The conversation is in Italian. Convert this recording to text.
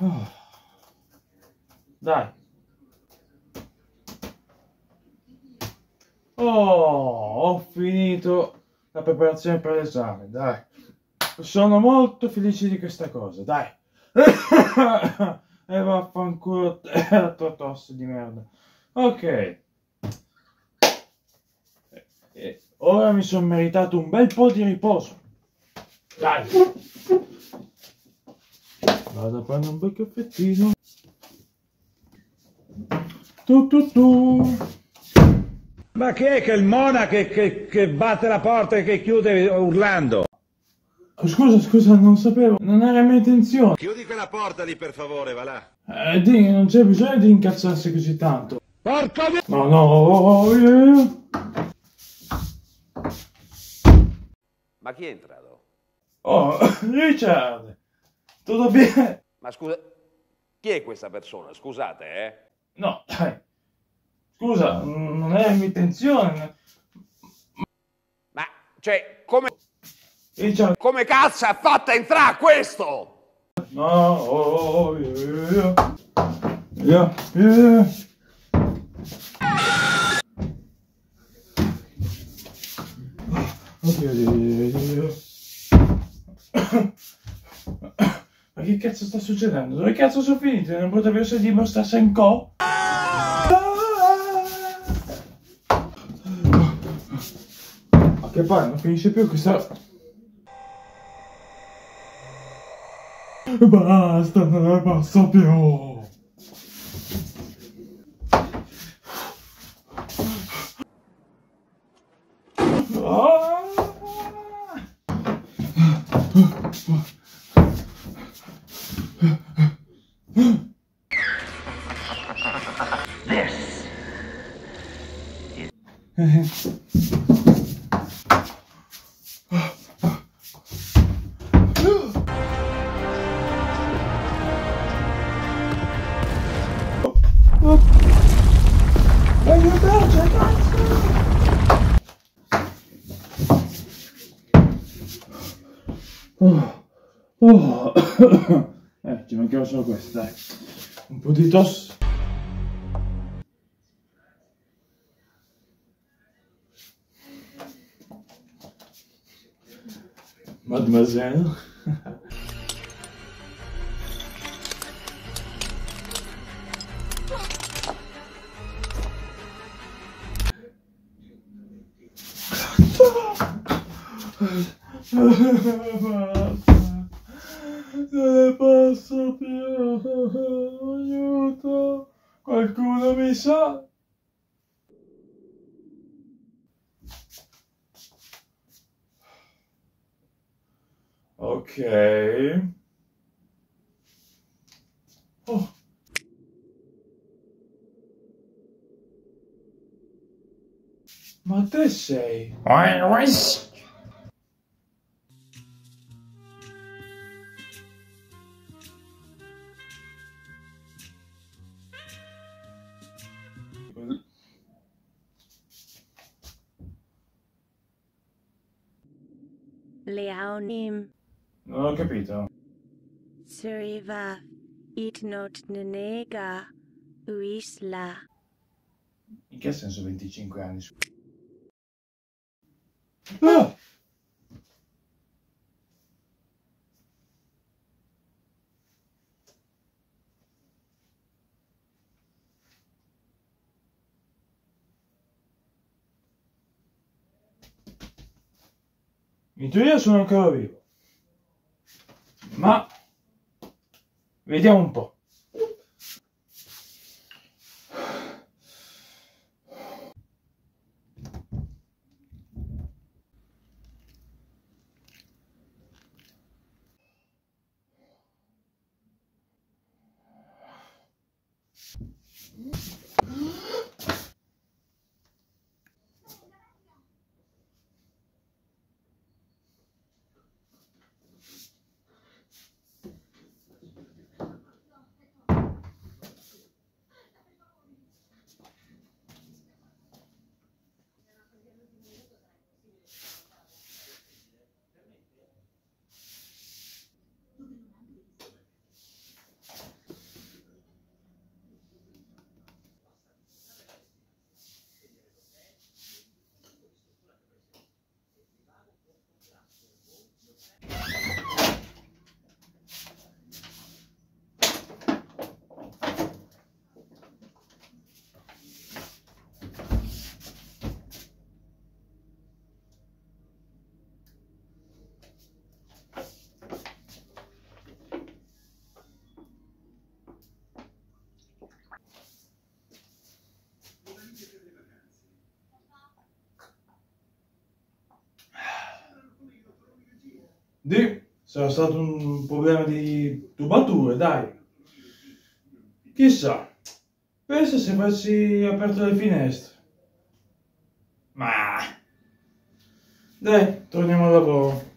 Oh. Dai. Oh, ho finito la preparazione per l'esame, dai. Sono molto felice di questa cosa, dai. e vaffanculo la tua tosse di merda. Ok. E ora mi sono meritato un bel po' di riposo. Dai. Vado a prendere un bel caffettino. Tu tu tu. Ma chi è che il Mona che, che, che batte la porta e che chiude urlando? Scusa, scusa, non sapevo. Non era mia intenzione. Chiudi quella porta lì per favore, va là. Eh, di, non c'è bisogno di incazzarsi così tanto. Porca mi... No, no, oh, yeah. Ma chi è entrato? Oh, Richard. Tutto bene? Ma scusa, chi è questa persona? Scusate, eh? No, dai. Scusa, non era mia intenzione. Ma, cioè, come, Richard. come cazzo ha fatto a entrare questo? No, oh, yeah. Yeah, yeah. Oddio, Ma che cazzo sta succedendo? Dove cazzo sono finito? Non potevo essere di Monster Senko? Ma che poi non finisce più questa... Basta, non ne posso più. Aiutarci, cazzo! Oh, oh. eh, ci mancava solo questo, dai. Un po' di tosse. Mademoiselle. Basta. Non ne posso più. Aiuto. Qualcuno mi sa? Ok. Oh. Ma te sei? Leonim Non ho capito. Suriva Itnot Nenega Uisla In che senso 25 anni? su- Ah! In teoria sono ancora vivo. Ma vediamo un po'. Mm-hmm. Di, sarà stato un problema di tubature, dai. Chissà, pensa se avessi aperto le finestre. Ma... Dai, torniamo al lavoro.